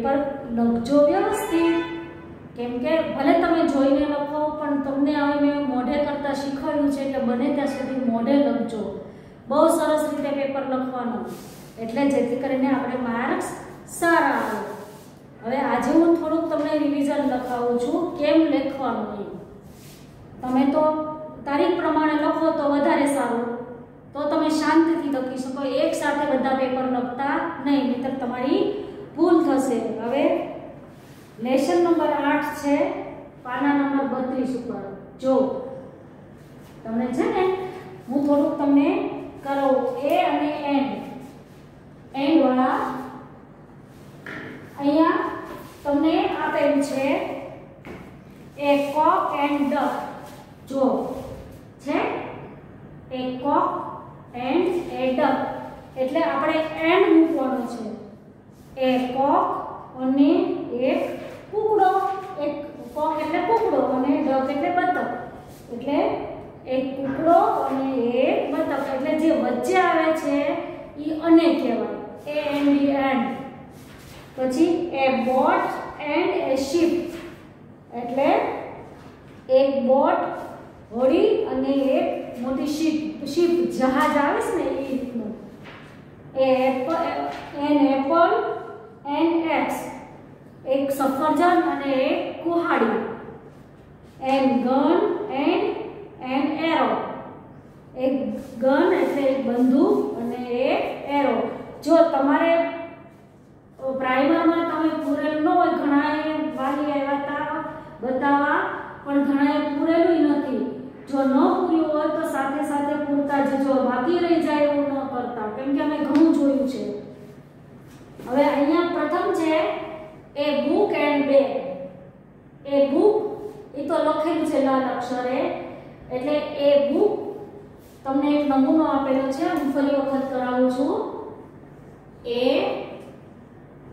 Paper લખજો વ્યવસ્થિત. કેમ કે ભલે તમે જોઈને લખો પણ તમને હવે મેં મોઢે કરતાં શીખવાડ્યું છે કે બને ત્યાં સુધી મોઢે લખજો. બહુ સરસ રીતે પેપર લખવાનું. એટલે જેથી કરીને આપણે માર્ક્સ સારા આવે. હવે આજે હું થોડુંક તમને રિવિઝન લખાવું છું, કેમ લખવાનું તમે તો તારીખ પ્રમાણે લખો તો વધારે સારું. તો તમે શાંતિથી લખી શકો, એક સાથે બધા પેપર લખતા નહીં નહીતર તમારી ભૂલ થશે. હવે લેશન નંબર આઠ છે, પાના નંબર બત્રીસ ઉપર. જો તમને છે ને, હું થોડુંક તમને કરાવું એ અને એન્ડ એન વાળા અહીંયા તમને આપેલ છે એ કોક એન્ડ ડક જો છે એ કોક એન્ડ એ ડક એટલે આપણે એન્ડ મૂકવાનું છે. એ કોક અને એક કુકડો. એક કોક એટલે કુકડો અને ડક એટલે બતક. એટલે એક કુકડો અને એક બતક. એટલે જે વચ્ચે આવે છે એ અને કહેવાય. એ એન્ડ ડી એન્ડ પછી a boat and a ship એટલે એક બોટ હોડી અને એક મોટી શિપ. શિપ જહાજ આવે છે ને એ રીતનું. એ એન એપલ એન એક્સ એક સફરજન અને એક કુહાડી. An gun and an arrow. એક ગન એટલે એક બંદૂક અને એક એરો. જો તમારે પ્રાઇમરમાં તમે પૂરેલું ન હોય, ઘણાએ વાલી આવ્યા હતા બતાવવા પણ ઘણાએ પૂરેલું નથી. જો ન પૂર્યું હોય તો સાથે સાથે પૂરતા જજો બાકી રહી જાય એવું ન કરતા. કેમ કે અમે ઘણું જોયું છે. હવે અહીંયા પ્રથમ છે? એ બુક એન્ડ બે એ બુક એ તો લખેલું છે લાલ અક્ષરે. એટલે એ બુક તમને એક નમૂનો આપેલો છે, હું ફરી વખત કરાવું છું. એ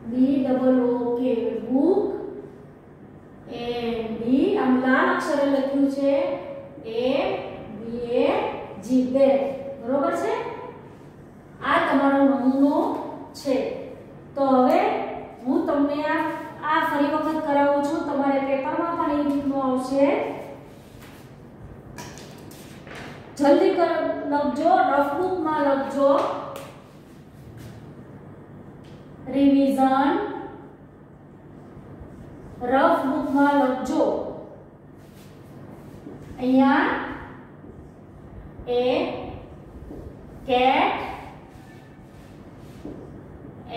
બી ડબલ ઓ કે બુક એ બી આમ લાલ અક્ષરે લખ્યું છે. એ બી એ જી બે બરોબર છે? આ તમારો નમૂનો છે. તો હવે હું તમને આ આ ફરી વખત કરાવું છું. તમારે પેપરમાં પણ એ રીતનું આવશે. જલ્દી લખજો રફબુકમાં લખજો. રિવિઝન રફ બુકમાં લખજો. અહીંયા a cat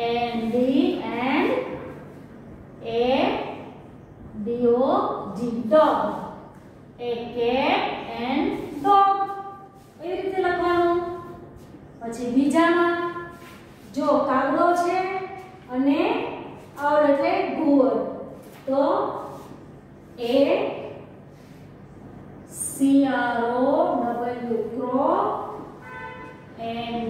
and D and a D O, G, dog. A cat and dog. એવી રીતે લખવાનું. પછી બીજામાં, જો કાગડો છે અને આવડ એટલે ઘુવડ તો a C R O W crow and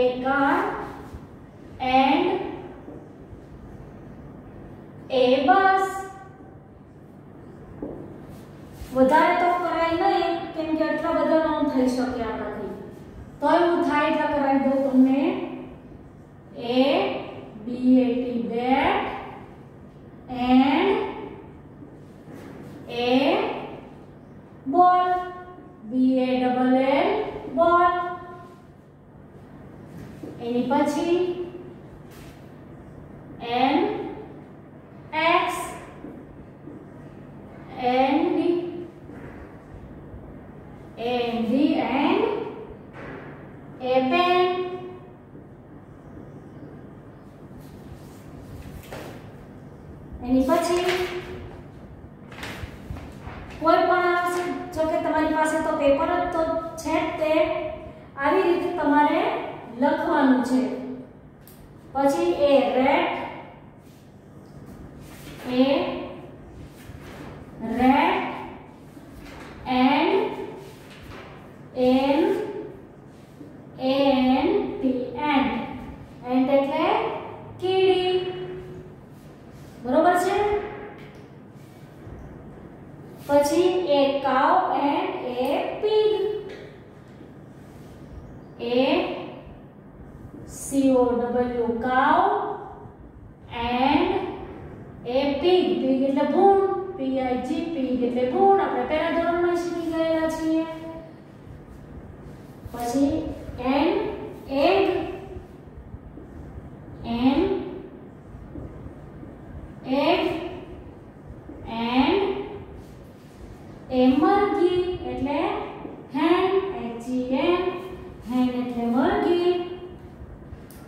a car and a bus વધારે તો કરાય નહીં, કેમ કે આટલા બધા ન થઈ શકે આપણાથી. તોય હું થાય એટલા કરાવી દઉં તમને. એ બી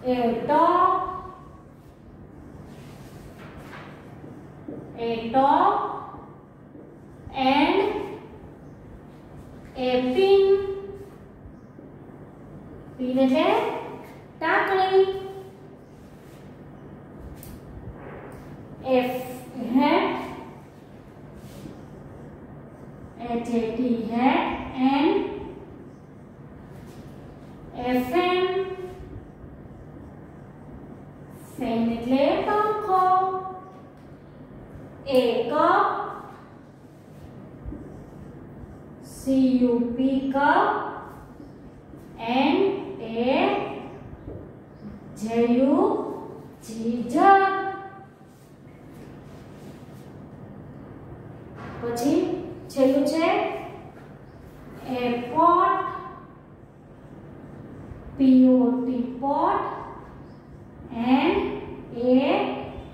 dog and a pin pin એટલે ટાકણી a hat H A T hat and a fan fan એટલે પંખો a cup C U P cup and a J U G jug પછી છેલ્લું છે pot and a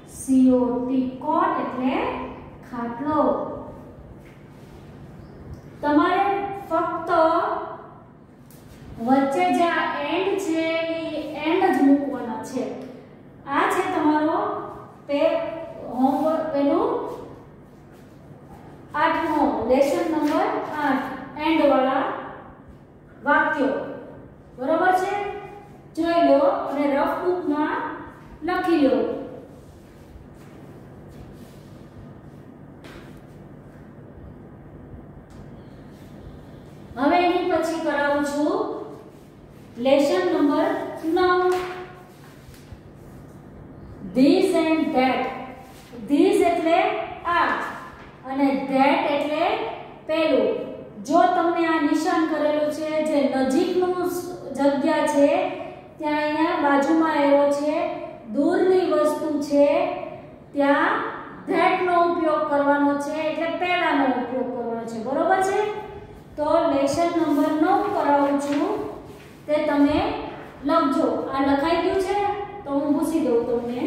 C O T cot એટલે ખાટલો તમારે ફક્ત વચ્ચે જે આ એન્ડ છે એ એન્ડ જ મૂકવાના છે આ છે તમારો પે હોમવર્ક પેલું આઠમો લેસન નંબર આઠ એન્ડ વાળા વાક્યો બરોબર છે જોઈ લો અને રફ બુકમાં લખી લો હવે એની પછી કરાવું છું lesson number 9 this and that this એટલે આ. અને ધેટ એટલે પેલું જો તમને આ નિશાન કરેલું છે, જે નજીકનું જગ્યા છે, ત્યાં અહીંયા બાજુમાં એરો છે, દૂરની વસ્તુ છે, ત્યાં ધેટનો ઉપયોગ કરવાનો છે, એટલે પહેલાનો ઉપયોગ કરવાનો છે. બરોબર છે? તો લેશન નંબર 9 કરાવું છું. તે તમે લખજો. આ લખાઈ ગયું છે? તો હું પૂછી દઉં તમને.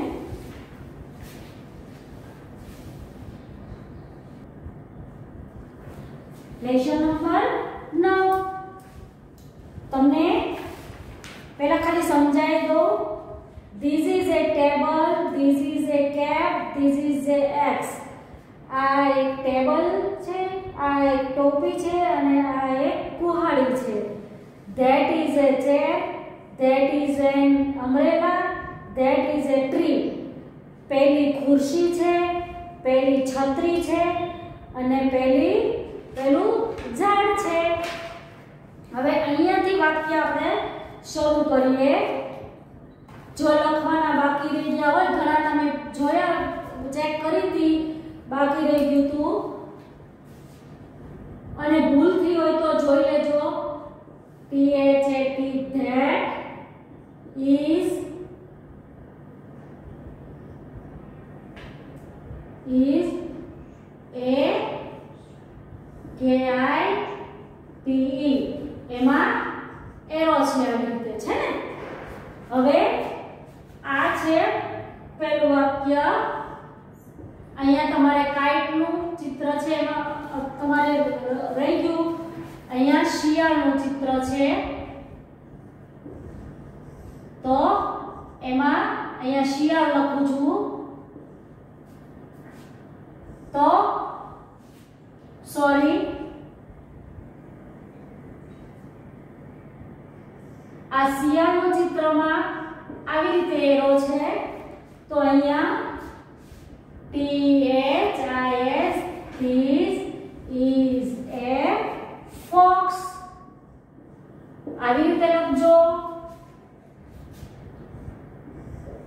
લેશન નંબર 9 તમને પહેલા ખાલી સમજાવી દો. This is a table, this is a cap, this is a x. આ એક ટેબલ છે, આ એક ટોપી છે અને આ એક કુહાડી છે. That is a chair, that is an umbrella, that is a tree. પેલી ખુરશી છે પેલી છત્રી છે અને પેલી પેલું ઝાડ છે. હવે અહીંયાથી વાક્ય આપણે શરૂ કરીએ. જો લખવાના બાકી રહી ગયા હોય, ઘણા તમે જોયા ચેક કરી હતી, બાકી રહી ગયું હતું અને ભૂલ થઈ હોય તો જોઈ લેજો. T H A T that is is a k i p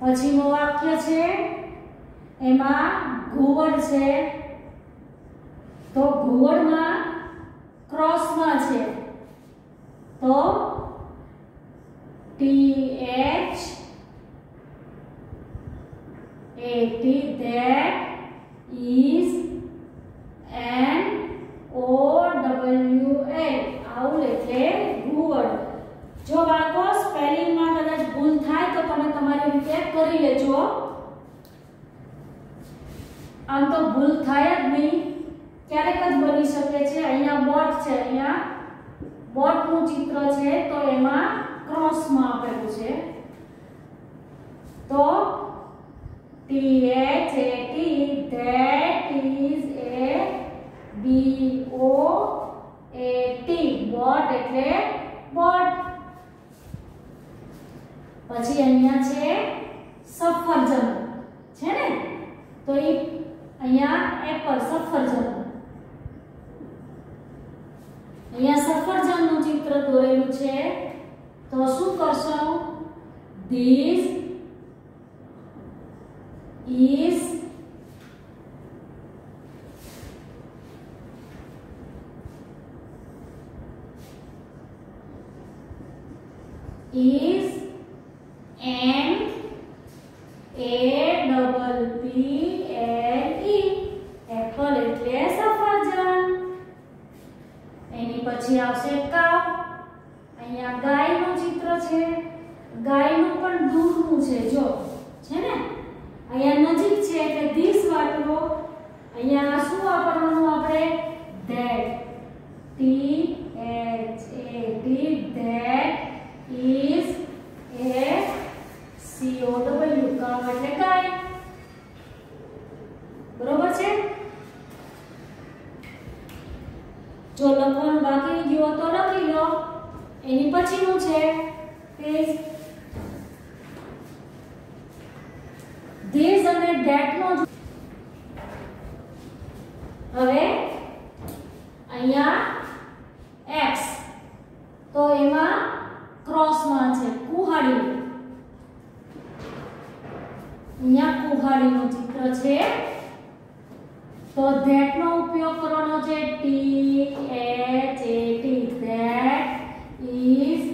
પછીનું વાક્ય છે, એમાં ઘુવડ છે. તો ઘુવડમાં ક્રોસમાં છે. તો T H A T T that is લેજો આમ તો ભૂલ થાય જ નહીં. ક્યારેક જ બની શકે છે. અહીંયા બોટ છે, અહીંયા બોટનું ચિત્ર છે, તો એમાં ક્રોસમાં આપેલું છે. તો T H A T that is a B O A T boat એટલે બોટ પછી અહીંયા છે સફરજન. છે ને? તો એ અહીંયા એપલ સફરજન. અહીંયા સફરજનનું ચિત્ર દોરેલું છે. તો શું કરશો? This is is an a double p l e apple એટલે સફરજન એની પછી આવશે કાવ અહીંયા ગાયનું ચિત્ર છે ગાયનું પણ દૂરનું છે, જો. છે ને? અહીંયા નજીક છે એટલે ધીસ વાપરો અહીંયા શું વાપરવાનું આપણે? That T H A T that is a C O W cow એટલે ગાય બરોબર છે જો લખવાનું બાકી ગયો તો લખી લો એની પછીનું છે પેજ ધીસ અને ધેટ નો હવે અહીંયા x તો એમાં ક્રોસમાં છે કુહાડી અહીંયા કુહાડીનું ચિત્ર છે તો ધેટ નો ઉપયોગ કરવાનો છે T H A T that is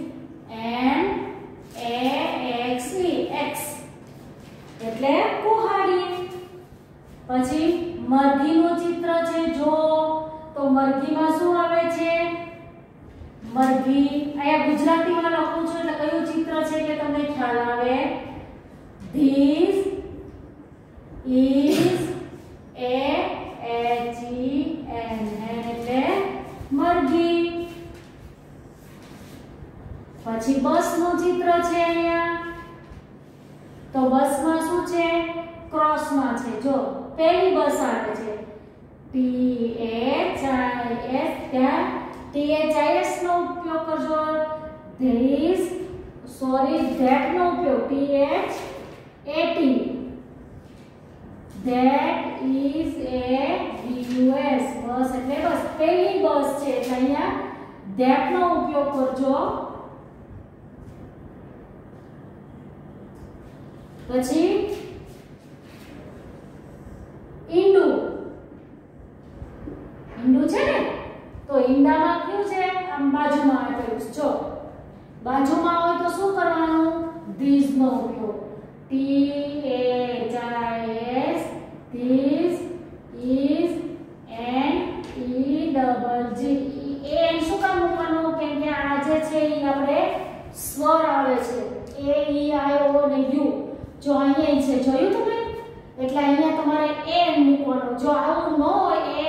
an A X E axe એટલે કુહાડી. પછી મરઘીનું ચિત્ર છે, જો. તો મરઘીમાં શું આવે છે? મરઘી. અહીંયા ગુજરાતીમાં લખું છું એટલે કયું ચિત્ર છે એટલે તમને ખ્યાલ આવે? This is a H E N એટલે મરઘી પછી બસનું ચિત્ર છે અહીંયા તો બસમાં શું છે ક્રોસમાં છે જો પહેલી બસ આવે છે ટી એચ આઈ એસ ત્યાં ટી એચ આઈ એસ નો ઉપયોગ કરજો ધેર ઇઝ સોરી ધેટ નો ઉપયોગ T H A T that is a U S bus એટલે બસ પહેલી બસ છે એટલે અહીંયા ધેટ નો ઉપયોગ કરજો પછી ઈંડું ઈંડું છે ને તો ઈંડામાં કયું છે આમ બાજુમાં આપેલું છે જો બાજુમાં હોય તો શું કરવાનું ધીસ નો ઉપયોગ T H I S this is an E double G N શું કામ મૂકવાનું કેમ કે આ જે છે એ આપણે સ્વર આવે છે એ ઈ આઈ ઓ ને યુ જો અહીંયા છે જોયું તમે એટલે અહીંયા તમારે એ મૂકવાનો જો આવું ન હોય એ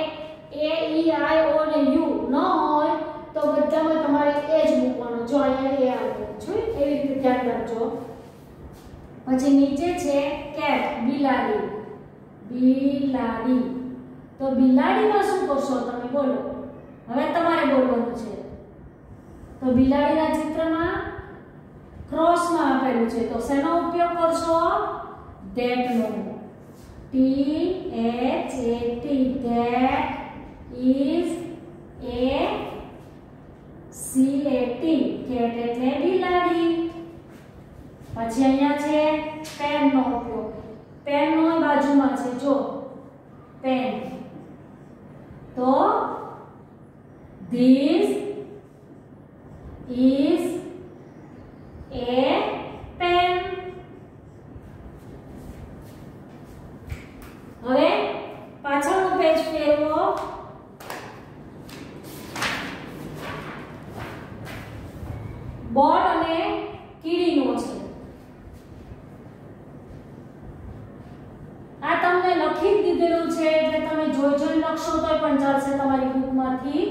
એ ઈ આઈ ઓ ને યુ ન હોય તો બધામાં તમારે એ જ મૂકવાનો જો અહીંયા એ આવે જોયું એવી રીતે ધ્યાન રાખજો પછી નીચે છે કેટ બિલાડી બિલાડી તો બિલાડીમાં શું કરશો તમે બોલો હવે તમારે બોલવાનું છે તો બિલાડીના ચિત્રમાં ક્રોસમાં આપેલું છે તો શેનો ઉપયોગ કરશો ધેટનો T H A T that is a C A T cat એટલે બિલાડી પછી અહીંયા છે પેન નો ઉપયોગ પેન નો બાજુમાં છે જો પેન તો ધીસ ઇઝ a pen હવે પાછળનું પેજ ફેરવો બોર્ડ અને કીડીનો છે લખશો તોય પણ ચાલશે તમારી બુકમાંથી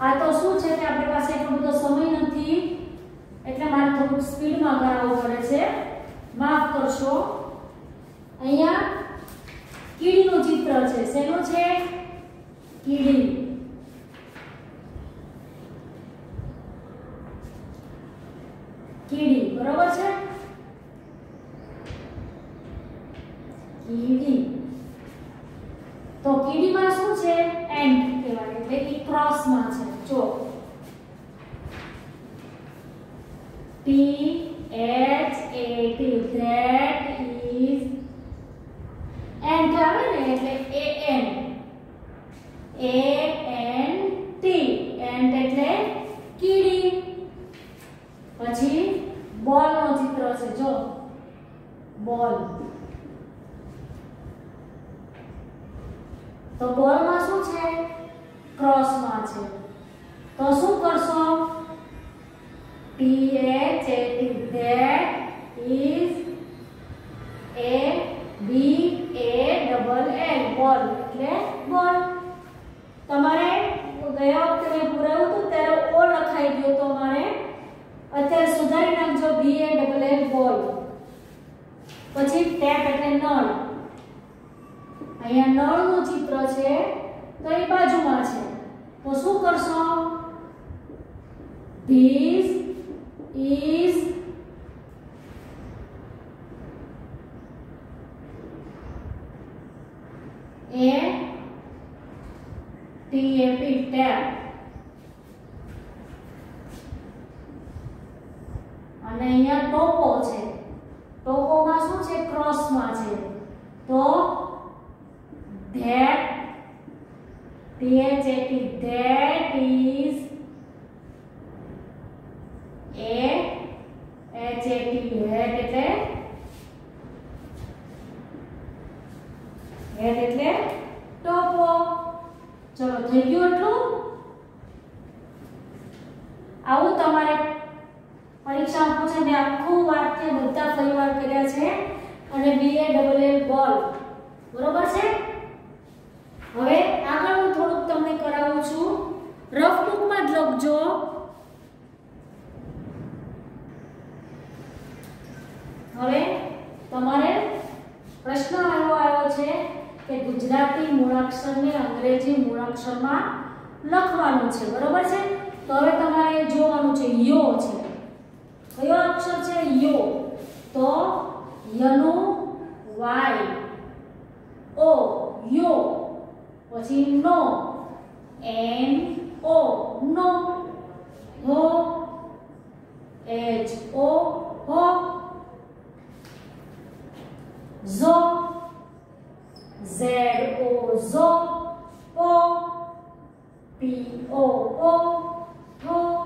આ તો શું છે કે આપણી પાસે એટલો બધો સમય નથી એટલે મારે થોડુંક સ્પીડમાં કરાવવું પડે છે માફ કરશો અહીંયા કીડીનું ચિત્ર છે શેનું છે કીડી કીડી બરોબર છે કીડી. તો કીડીમાં શું છે? એન્ટ કહેવાય. એટલે ક્રોસમાં છે જો T H A T that is ant આવે ને એટલે A N A N T ant એટલે કીડી પછી બોલ નો ચિત્ર છે જો બોલ તો બોલમાં શું છે ક્રોસમાં છે તો શું કરશો T H A T that is A B A double L બોલ એટલે બોલ તમારે ગયા વખતે મેં પુરાવ્યું હતું ત્યારે ઓ લખાઈ ગયો તો મારે અત્યારે સુધારી નાખજો બી એ ડબલ એલ બોલ પછી ટેપ એટલે નળ અહીંયા ચિત્ર છે કઈ બાજુમાં છે? તો શું કરશો? This is a T A P tap અને અહીંયા ટોપો છે ટોપોમાં શું છે ક્રોસમાં છે તો that t h a t that is a a t head એટલે? head એટલે ટોપો. ચલો થઈ ગયું એટલું આવું તમારે પરીક્ષામાં પૂછે મેં આખું વાક્ય બધા પરિવાર કર્યા છે અને બી એ ડબલ એલ બોલ બરોબર છે હવે આગળ હું થોડુંક તમને કરાવું છું રફ બુકમાં જ લખજો હવે તમારે પ્રશ્ન આવ્યો આવ્યો છે કે ગુજરાતી મૂળાક્ષરને અંગ્રેજી મૂળાક્ષરમાં લખવાનું છે બરોબર છે તો હવે તમારે જોવાનું છે યો છે કયો અક્ષર છે યો તો યનું વાય ઓ યો પછી નો એન ઓ નો હો એચ ઓ હો ઝો ઝેડ ઓ ઝો ઓ પી ઓ ઓ થો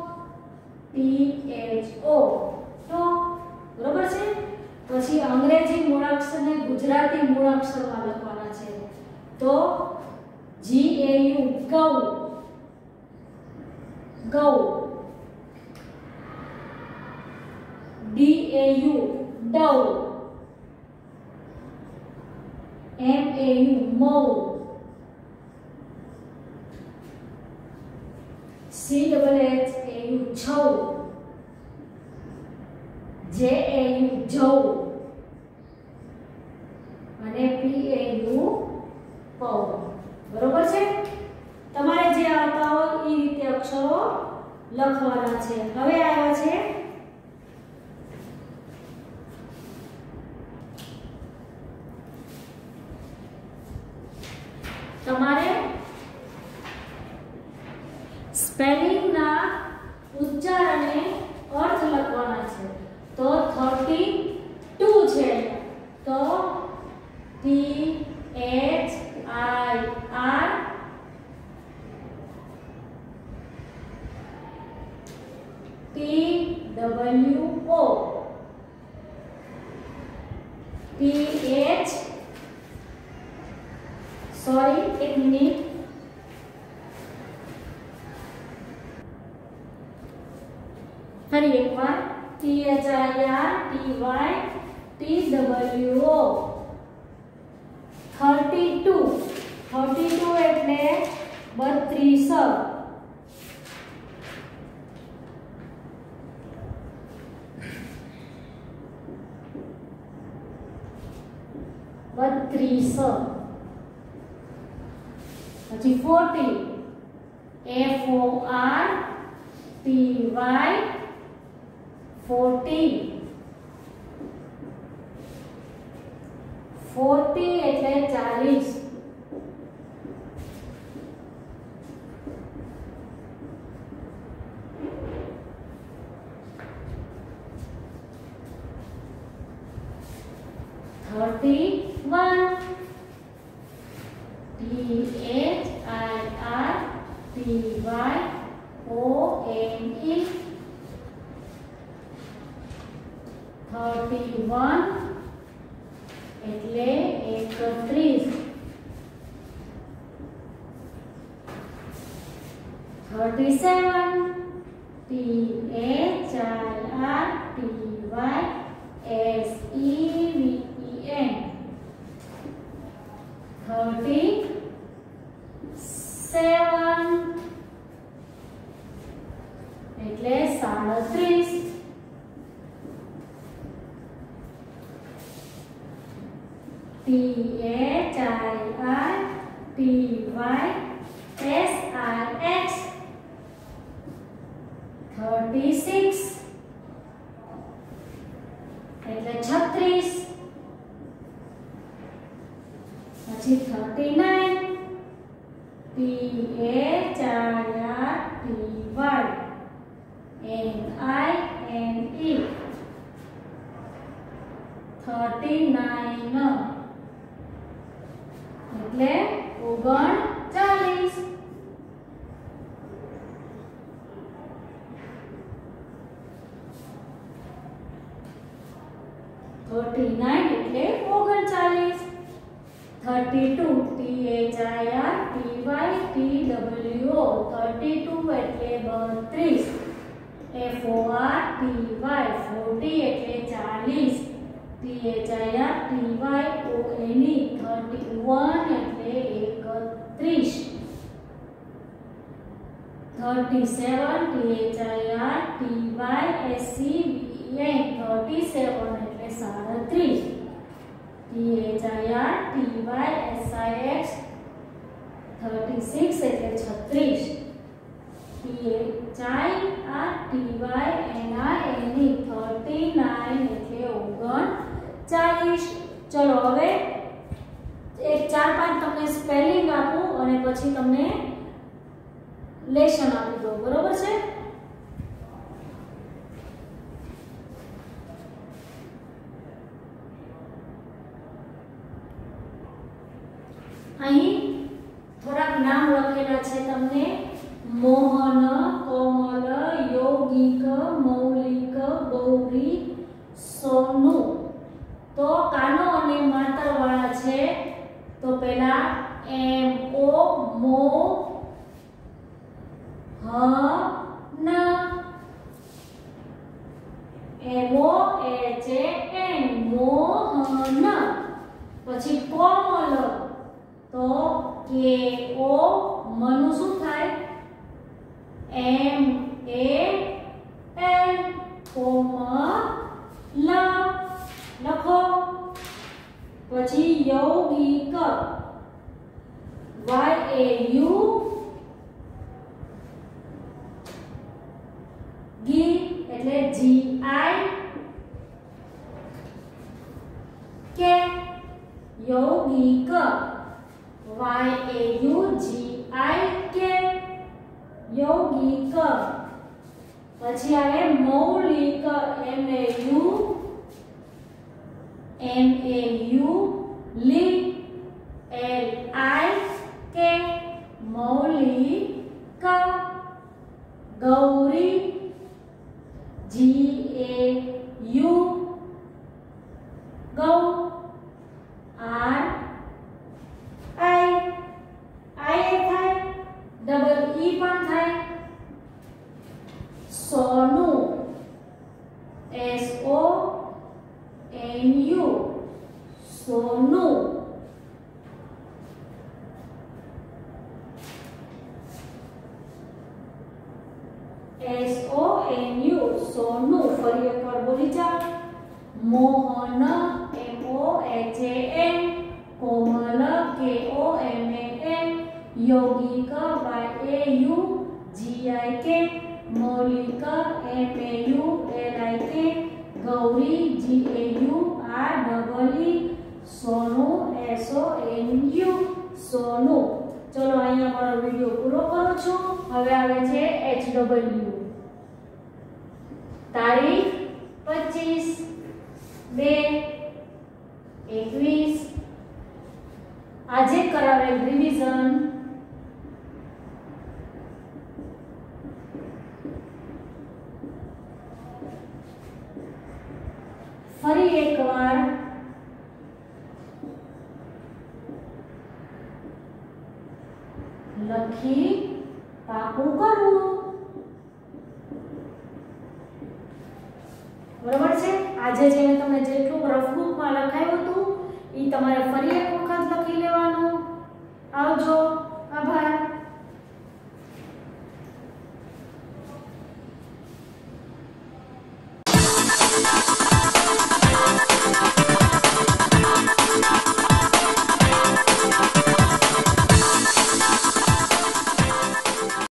ટી એચ ઓ તો બરોબર છે? પછી અંગ્રેજી મૂળાક્ષરને ગુજરાતી મૂળાક્ષરમાં લખવાના છે. તો જી એ યુ ગૌ. ગૌ. ડી A U, ડવ. M A U મૌ C double H A U છૌ J A you જૌ અને પી એ યુ પૌ બરોબર છે તમારે જે આવતા હોય એ રીતે અક્ષરો લખવાના છે હવે આવ્યા છે તમારે સ્પેલિંગના ઉચ્ચાર અને અર્થ લખવાના છે તો 32 છે તો T H I R T W O T H sorry એક મિનિટ ફરી એકવાર T H I R T Y T W O thirty two thirty two એટલે બત્રીસ. બત્રીસ. પછી forty F O R T Y forty forty એટલે ચાલીસ. T H I R T Y S I X 36 બત્રીસ F O R T Y forty એટલે ચાલીસ. T H I R T Y O N thirty one એટલે એકત્રીસ. Thirty seven T H I R T Y S C B N thirty seven એટલે સાડત્રીસ. T H I R T Y S I X thirty six એટલે છત્રીસ. ચાલીસ. ચલો હવે એક ચાર પાંચ તમને સ્પેલિંગ આપું અને પછી તમને લેશન આપી દો બરોબર છે? અહીં થોડાક નામ લખેલા છે તમને. મોહન કોમલ યોગિક મૌલિક ગૌરી સોનુ તો કાનો અને માતર વાળા છે તો પેલા એમ ઓ મો હ ન M O H A N Mohan પછી કોમલ તો કે ઓ મનુ શું થાય એમ એ એલ કોમલ લખો પછી યૌગિક વાય એ યુ ગી એટલે G I K યૌગિક. Y A U g i K યૌગિક. પછી આવે Maulik M A u M A U લી એલ આઈ કે મૌલિક ગૌરી જી એ યુ. ગૌ આર આઈ. આઈ થાય. ડબલ ઈ પણ થાય. સોનું એસ ઓ એન યુ સોનું સોનું ફરી એકવાર બોલી જા Mohan M O H A N Komal K O M A N yogic Y A U G I K Maulik M A U L I K Gauri G A U R double E Sonu S O N you સોનું ચલો, અહીંયા મારો video પૂરો કરું છું. હવે આવે છે એચ ડબલ્યુ તારીખ પચીસ. બે એકવીસ. આજે કરાવેલ રિવિઝન